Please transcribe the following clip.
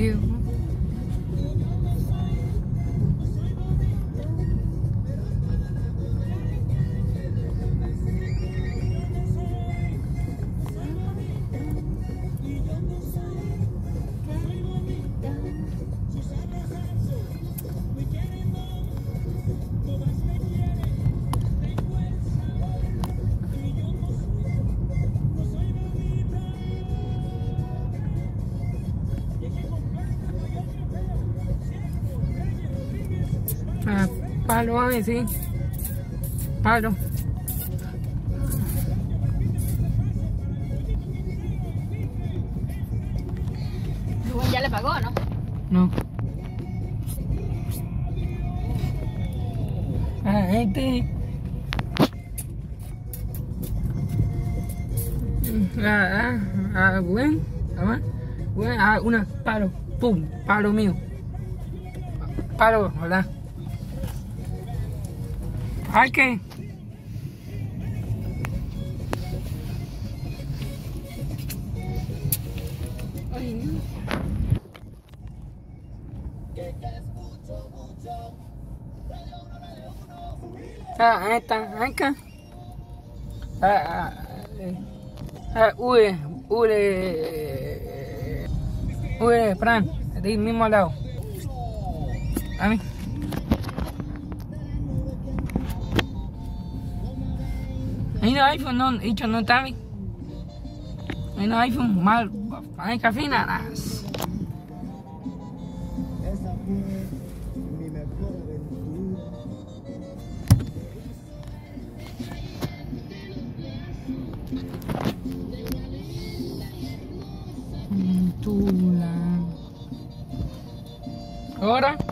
you. Palo, mami, sí. Palo. Ya le pagó, ¿no? No. Ah, este. Ah, ah, ah, buen. Ah, buen. Ah, una, palo. Pum, palo mío. Palo, ¿verdad? Hay no. Ah, está, acá. Ah, ah, eh, ah, uy, uy, uy, Fran, de ahí mismo lado. A mí. No iPhone, no, dicho no está bien. Ahí no iPhone, mal, mi mejor aventura. Tula. Ahora.